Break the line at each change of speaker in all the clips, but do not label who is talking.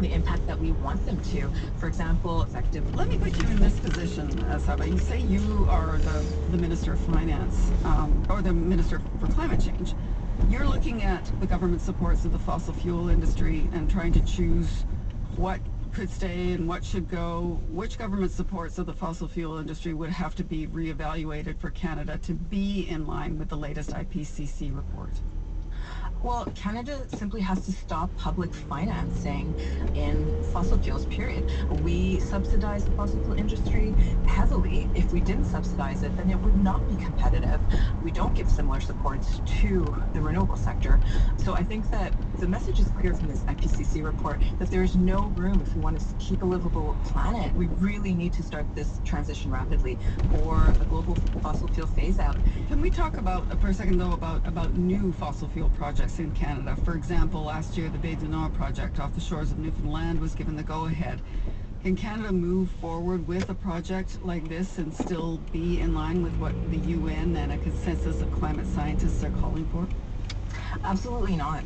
the impact that we want them to. For example, effective.
Let me put you in this position, uh, Saba. You say you are the, the Minister of Finance um, or the Minister for Climate Change. You're looking at the government supports of the fossil fuel industry and trying to choose what could stay and what should go. Which government supports of the fossil fuel industry would have to be reevaluated for Canada to be in line with the latest IPCC report?
Well, Canada simply has to stop public financing in fossil fuels, period. We subsidize the fossil fuel industry heavily. If we didn't subsidize it, then it would not be competitive. We don't give similar supports to the renewable sector. So I think that the message is clear from this IPCC report that there is no room if we want to keep a livable planet. We really need to start this transition rapidly or a global fossil fuel phase out.
Can we talk about, for a second though, about, about new fossil fuel projects? In Canada. For example, last year the Bay du Nord project off the shores of Newfoundland was given the go-ahead. Can Canada move forward with a project like this and still be in line with what the UN and a consensus of climate scientists are calling for?
Absolutely not.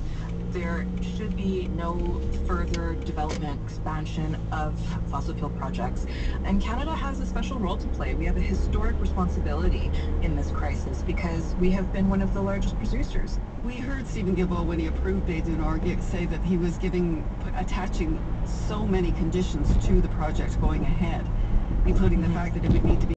There should be no further development, expansion of fossil fuel projects. And Canada has a special role to play. We have a historic responsibility in this crisis because we have been one of the largest producers.
We heard Steven Guilbeault, when he approved Bay du Nord, say that he was giving, attaching so many conditions to the project going ahead, including the mm-hmm. fact that it would need to be